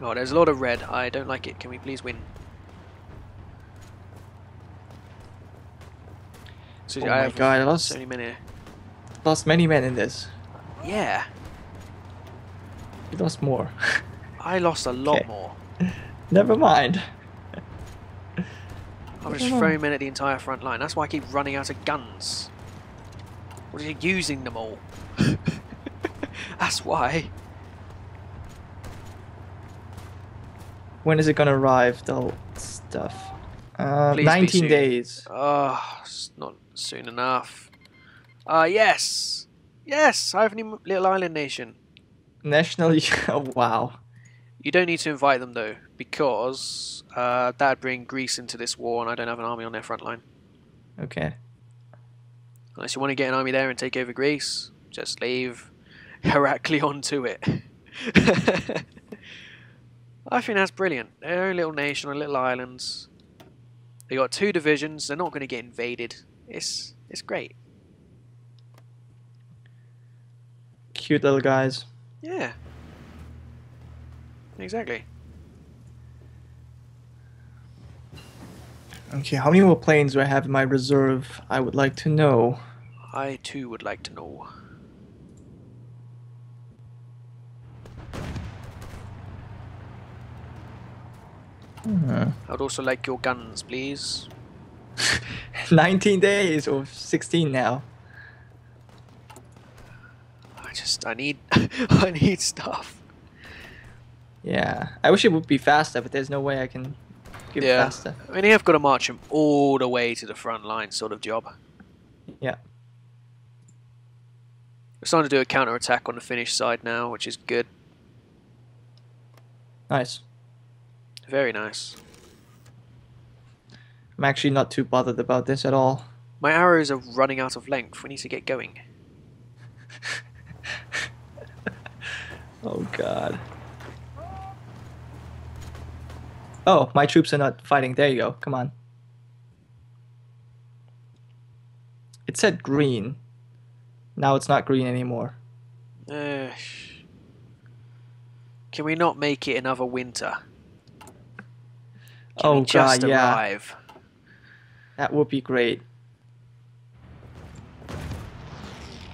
Oh, there's a lot of red. I don't like it. Can we please win? So Oh I my have god, I lost, so many men here. lost many men in this. Yeah, You lost more. I lost a lot Okay. more. Never mind. I was Never throwing men at the entire front line. That's why I keep running out of guns. What are you using them all? That's why. When is it gonna arrive, the whole stuff? Uh, Please 19 days. Oh, it's not soon enough. Ah, yes! Yes! I have a new little island nation. National. oh, wow. You don't need to invite them though, because uh, that'd bring Greece into this war, and I don't have an army on their front line. Okay. Unless you want to get an army there and take over Greece, just leave Heraklion to it. I think that's brilliant. They're a little nation on little islands. They got two divisions. They're not going to get invaded. It's it's great. Cute little guys. Yeah. Exactly. Okay, how many more planes do I have in my reserve? I would like to know. I too would like to know. I would also like your guns, please. 19 days or 16 now. I just I need I need stuff. Yeah. I wish it would be faster, but there's no way I can give it Yeah. faster. I mean, you have got to march him all the way to the front line, sort of job. Yeah. We're starting to do a counter attack on the Finnish side now, which is good. Nice. Very nice. I'm actually not too bothered about this at all. My arrows are running out of length. We need to get going. Oh god. Oh, my troops are not fighting. There you go. Come on. It said green. Now it's not green anymore. Uh, can we not make it another winter? Can oh god, yeah. arrive? That would be great.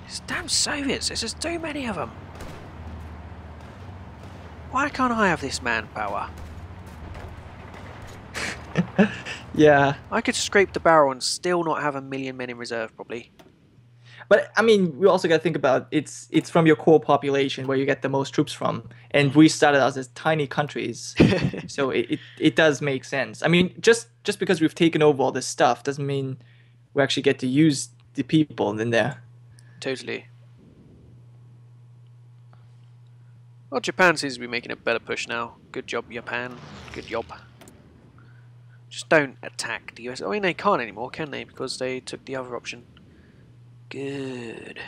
These damn Soviets, there's just too many of them. Why can't I have this manpower? Yeah. I could scrape the barrel and still not have a million men in reserve, probably. But I mean, we also got to think about it's it's from your core population where you get the most troops from, and we started out as tiny countries, so it, it, it does make sense. I mean, just just because we've taken over all this stuff doesn't mean we actually get to use the people in there. Totally. Well, Japan seems to be making a better push now. Good job, Japan. Good job. Just don't attack the US. I mean, they can't anymore, can they? Because they took the other option. Good.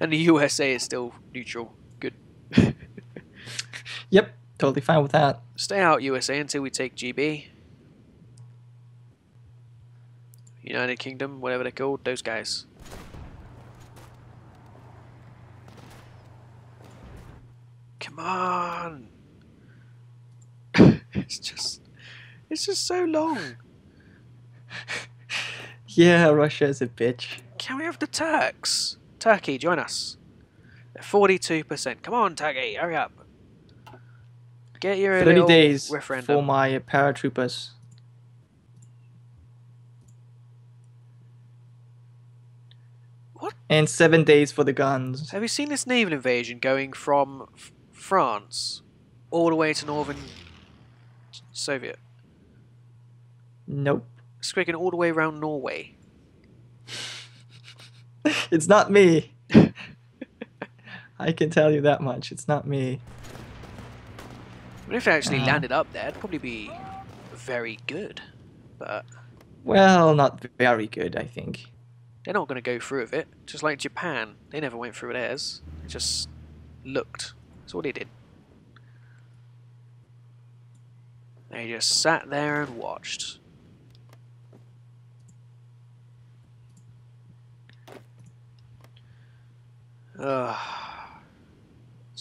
And the USA is still neutral. Good. Yep, totally fine with that. Stay out, USA, until we take GB. United Kingdom, whatever they're called, those guys. Come on! it's just, it's just so long. Yeah, Russia is a bitch. Can we have the Turks? Turkey, join us. Forty-two percent. Come on, Turkey, hurry up. Get your 30 little days referendum. for my paratroopers. What? And seven days for the guns. Have you seen this naval invasion going from f- France all the way to northern Soviet? Nope. It's going all the way around Norway. It's not me. I can tell you that much. It's not me. Mean, if I actually Uh. landed up there, it'd probably be very good. But Well, not very good, I think. they're not going to go through with it. Just like Japan, they never went through theirs. They just looked. That's all they did. They just sat there and watched. Ugh.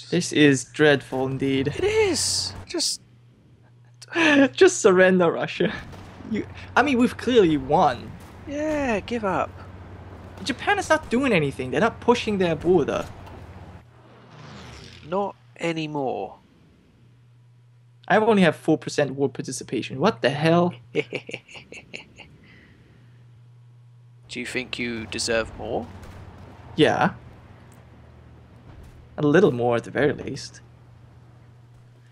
This is dreadful indeed. It is. Just Just surrender, Russia. You, I mean, we've clearly won. yeah, give up. Japan is not doing anything. They're not pushing their border. Not anymore. I only have four percent war participation. What the hell? Do you think you deserve more? Yeah. A little more at the very least.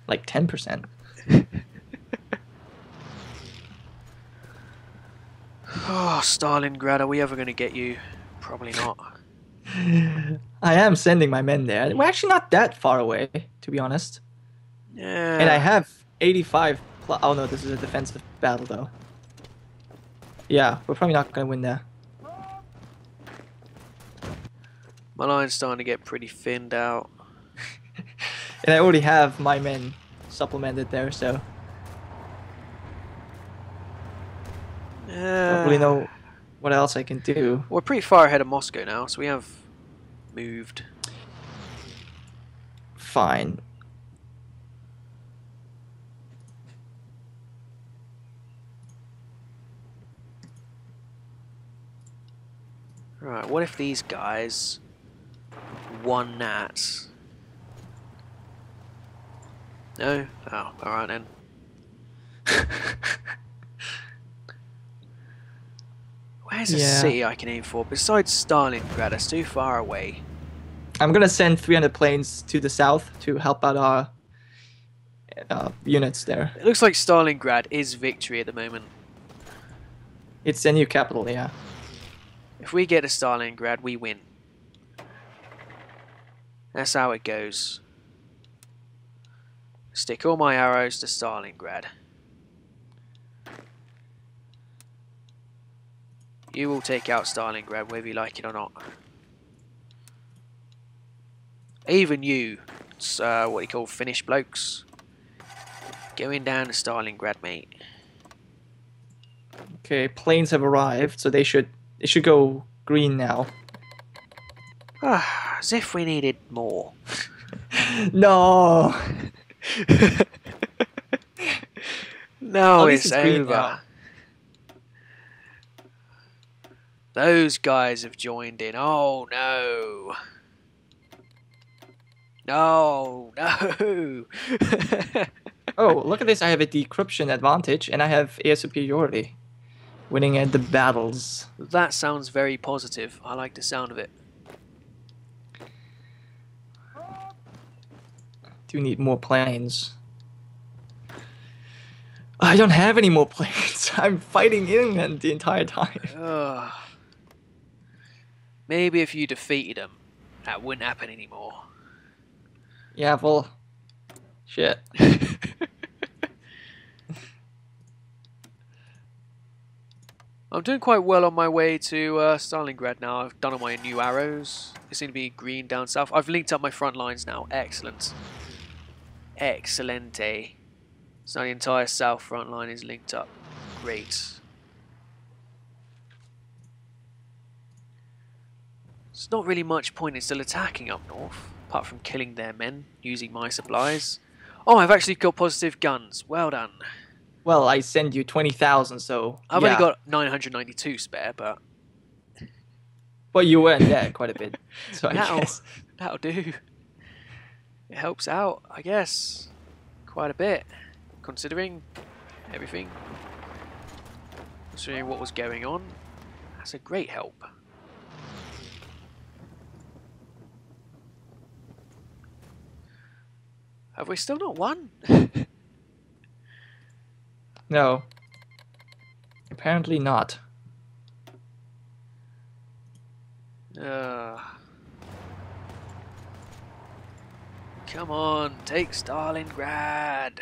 Like ten percent. Oh, Stalingrad, are we ever going to get you? Probably not. I am sending my men there. We're actually not that far away, to be honest. Yeah. And I have 85 plus. Oh no, this is a defensive battle though. Yeah, we're probably not gonna win there. My line's starting to get pretty thinned out. And I already have my men supplemented there, so I don't really know what else I can do. We're pretty far ahead of Moscow now, so we have moved. Fine. Right, what if these guys won that? No? Oh, alright then. Where's a Yeah. city I can aim for? Besides Stalingrad, it's too far away. I'm gonna send 300 planes to the south to help out our uh, units there. It looks like Stalingrad is victory at the moment. It's a new capital, yeah. If we get to Stalingrad, we win. That's how it goes. Stick all my arrows to Stalingrad. You will take out Stalingrad whether you like it or not. Even you, uh, what you call Finnish blokes, going down to Stalingrad, mate. Okay, planes have arrived, so they should they should go green now. Ah, as if we needed more. no. No, least it's over. now. Those guys have joined in. Oh no. No, no. Oh, look at this! I have a decryption advantage, and I have air superiority, winning at the battles. that sounds very positive. I like the sound of it. Do need more planes. I don't have any more planes. I'm fighting England the entire time. Ugh. Maybe if you defeated them, that wouldn't happen anymore. Yeah, well, shit. I'm doing quite well on my way to uh, Stalingrad now. I've done all my new arrows. They seem to be green down south. I've linked up my front lines now. Excellent. Excelente. So the entire south front line is linked up. Great. There's not really much point in still attacking up north, apart from killing their men using my supplies. Oh, I've actually got positive guns. Well done. Well, I send you twenty thousand, so I've yeah. only got 992 spare, but Well, you were in there quite a bit, so I That'll, guess. that'll do. It helps out, I guess, quite a bit, considering everything. Considering what was going on, that's a great help. Have we still not won? No. Apparently not. Uh, come on, take Stalingrad.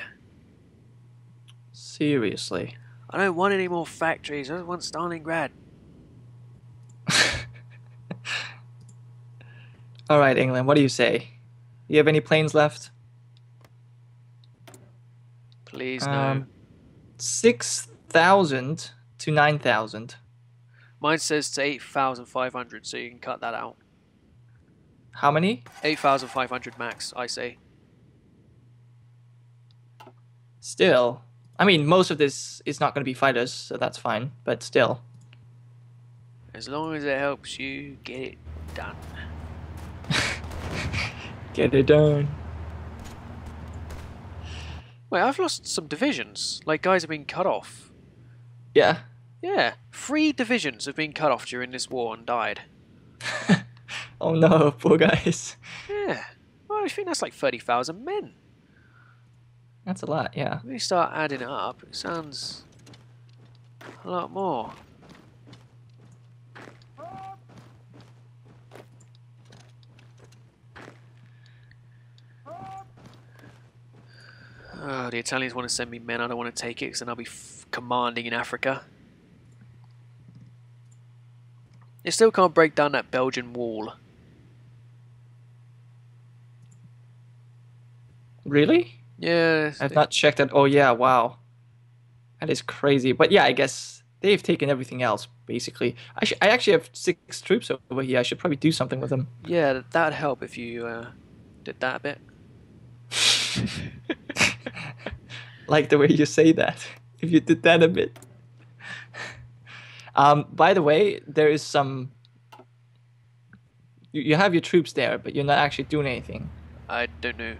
Seriously. I don't want any more factories. I just want Stalingrad. All right, England. What do you say? You have any planes left? Please no. Um, Six thousand to nine thousand. Mine says to 8,500, so you can cut that out. How many? 8,500 max, I say. Still, I mean, most of this is not going to be fighters, so that's fine. But still, As long as it helps you get it done. get it done. Wait, I've lost some divisions. Like, guys have been cut off. Yeah. Yeah, three divisions have been cut off during this war and died. Oh no, poor guys. Yeah. Well, I think that's like 30,000 men. That's a lot. Yeah. When you start adding it up, it sounds a lot more. Oh, the Italians want to send me men. I don't want to take it because then I'll be f- commanding in Africa. They still can't break down that Belgian wall. Really? Yeah, I've not checked it. Oh yeah, wow. That is crazy. But yeah, I guess they've taken everything else basically. I sh- I actually have six troops over here. I should probably do something with them. yeah, that'd help if you uh, did that a bit. like the way you say that. If you did that a bit. Um, by the way, there is some. You, you have your troops there, but you're not actually doing anything I don't know.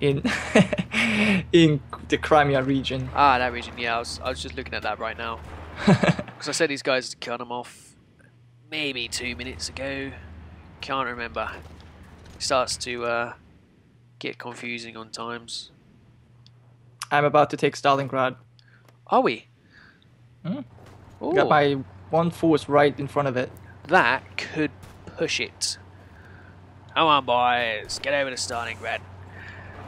In in the Crimea region. Ah, that region. Yeah, I was, I was just looking at that right now. Because I said these guys to cut them off maybe two minutes ago. Can't remember. It starts to uh, get confusing on times. I'm about to take Stalingrad. Are we? Ooh, Got my one force right in front of it. that could push it. Come on, boys. Get over to Stalingrad.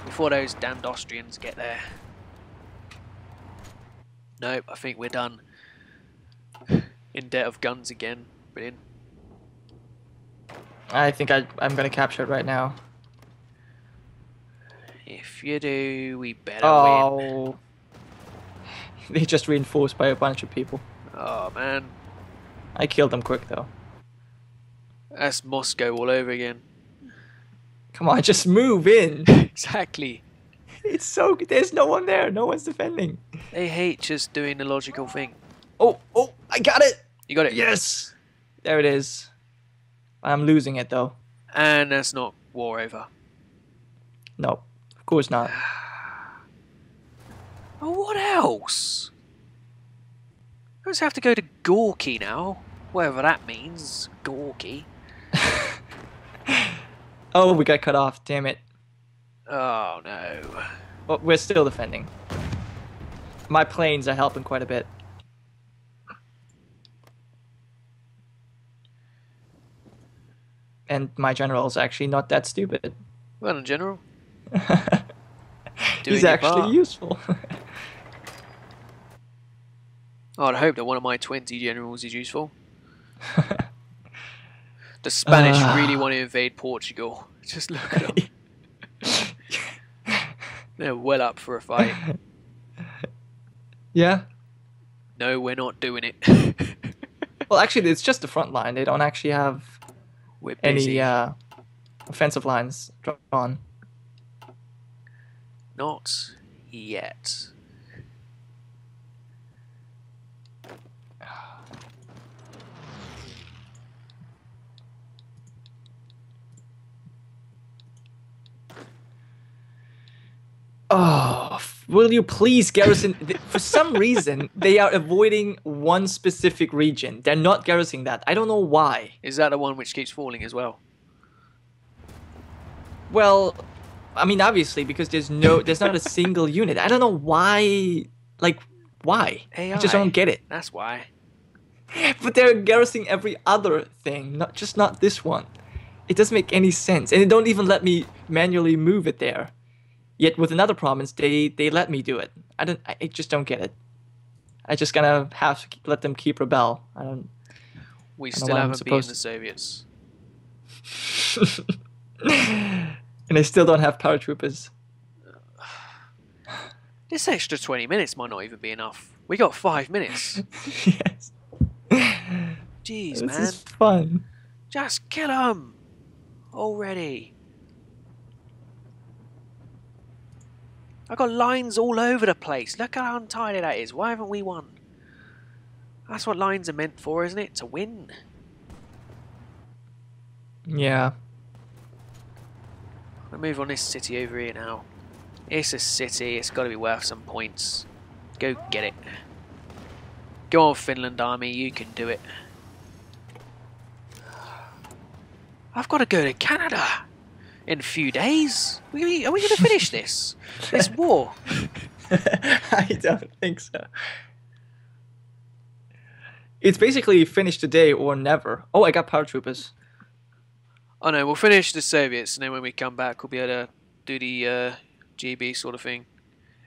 Before those damned Austrians get there. Nope, I think we're done. In debt of guns again. Brilliant. I think I, I'm gonna capture it right now. If you do, we better win. Oh. They just reinforced by a bunch of people. Oh man, I killed them quick though. that's Moscow all over again. Come on, just move in. exactly. It's so good. there's no one there. No one's defending. They hate just doing the logical thing. Oh, oh, I got it. You got it. Yes. There it is. I'm losing it though. And that's not war over. No, of course not. Oh, what else? I just have to go to Gorky now. Whatever that means. Gorky. Oh, we got cut off. Damn it. Oh no. But we're still defending. My planes are helping quite a bit. And my general is actually not that stupid. Well, in general. He's actually part. useful. I'd hope that one of my 20 generals is useful. The Spanish Ah. really want to invade Portugal. Just look at them. They're well up for a fight. yeah. No, we're not doing it. Well, actually, it's just the front line. They don't actually have any uh, offensive lines drawn. Not yet. Oh, f- will you please garrison? For some reason, they are avoiding one specific region. They're not garrisoning that. I don't know why. Is that the one which keeps falling as well? Well, I mean, obviously, because there's no, there's not a single unit. I don't know why. Like, why? AI. I just don't get it. That's why. But they're garrisoning every other thing, not just not this one. It doesn't make any sense, and they don't even let me manually move it there. Yet with another province, they they let me do it. I don't. I just don't get it. I just gonna have to keep- let them keep rebel. I don't. We I don't still haven't beaten the Soviets. and I still don't have paratroopers. This extra 20 minutes might not even be enough. We got five minutes. yes. Jeez, This man. is fun. Just kill them. already. I've got lines all over the place. Look how untidy that is. Why haven't we won? That's what lines are meant for, isn't it? To win. Yeah. I move on this city over here now. It's a city. It's got to be worth some points. Go get it. Go on, Finland army. You can do it. I've got to go to Canada in a few days. Are we, are we going to finish this? this war? I don't think so. It's basically finish today or never. Oh, I got paratroopers. Oh no, we'll finish the Soviets, and then when we come back, we'll be able to do the uh, GB sort of thing.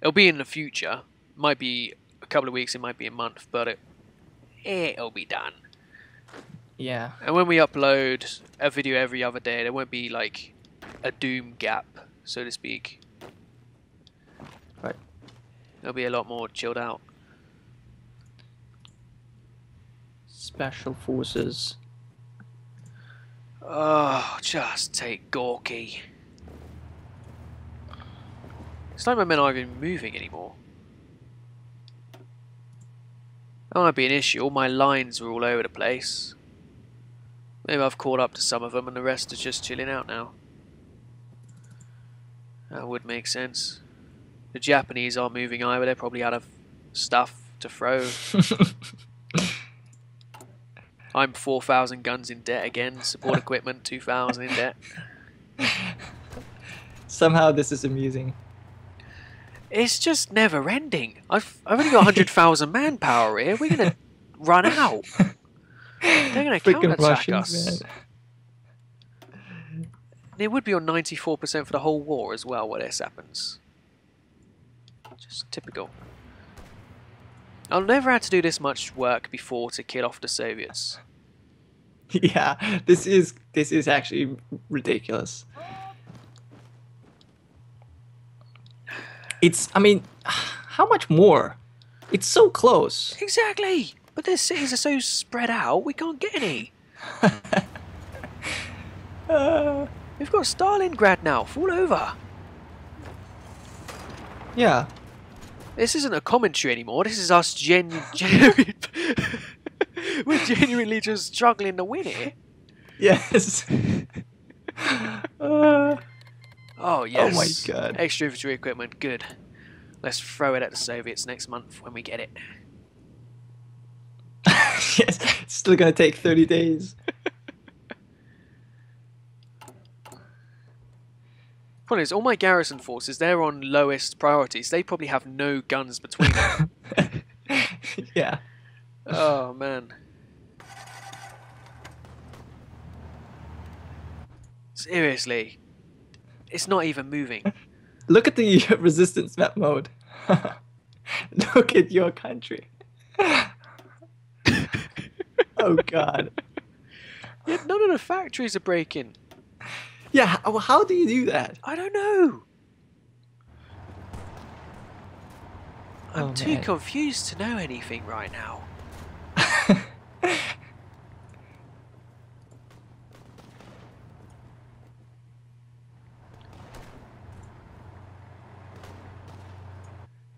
It'll be in the future. Might be a couple of weeks. It might be a month, but it it'll be done. Yeah. And when we upload a video every other day, there won't be like a doom gap, so to speak. Right. It'll be a lot more chilled out. Special forces. Oh, just take Gorky. It's like my men aren't even moving anymore. That might be an issue. All my lines are all over the place. Maybe I've caught up to some of them and the rest are just chilling out now. That would make sense. The Japanese aren't moving either. They're probably out of stuff to throw. I'm 4,000 guns in debt again. Support equipment 2,000 in debt. Somehow this is amusing. It's just never ending. I've, I've only got 100,000 manpower here. We're going to run out. They're going to counterattack us. man. It would be on 94% for the whole war as well where this happens. Just typical. I've never had to do this much work before to kill off the Soviets. Yeah, this is this is actually ridiculous. It's I mean, how much more? It's so close. Exactly! But their cities are so spread out, we can't get any. Uh, We've got Stalingrad now, fall over. yeah. This isn't a commentary anymore. This is us gen. gen- We're genuinely just struggling to win it. Yes. uh, Oh yes. Oh my God. Extra infantry equipment, good. Let's throw it at the Soviets next month when we get it. yes, it's still gonna take 30 days. Problem is, all my garrison forces, they're on lowest priorities. They probably have no guns between them. yeah. oh man. Seriously. It's not even moving. Look at the resistance map mode. Look at your country. oh god. Yet none of the factories are breaking. Yeah, how, how do you do that? I don't know. I'm Oh, too man. confused to know anything right now.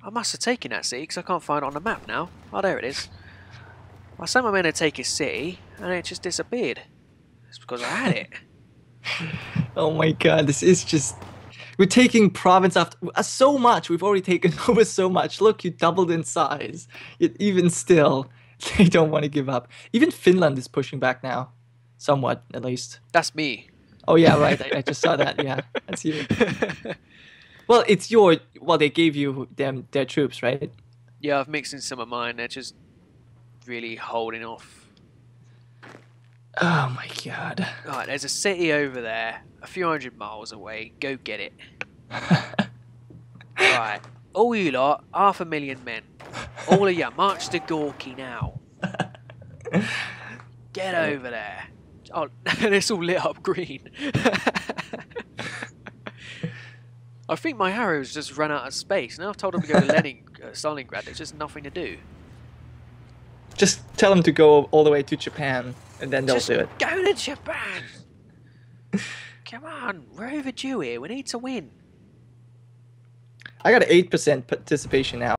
I must have taken that city because I can't find it on the map now. Oh, there it is. I sent my men to take a city and it just disappeared. It's because I had it. oh my god, this is just. We're taking province after uh, so much. We've already taken over so much. Look, you doubled in size. Yet even still, they don't want to give up. Even Finland is pushing back now, somewhat at least. That's me. Oh yeah, right. I, I just saw that. Yeah, that's you. Well, it's your. Well, they gave you them their troops, right? Yeah, I've mixed in some of mine. They're just really holding off. Oh my god. Right, there's a city over there, a few hundred miles away. Go get it. Right, all you lot, half a million men. All of you, march to Gorky now. Get over there. Oh, it's all lit up green. I think my arrows just run out of space. Now I've told them to go to Lenin, uh, Stalingrad. There's just nothing to do. Just tell them to go all the way to Japan, and then they'll Just do it. Go to Japan. Come on, we're overdue here. We need to win. I got eight percent participation now.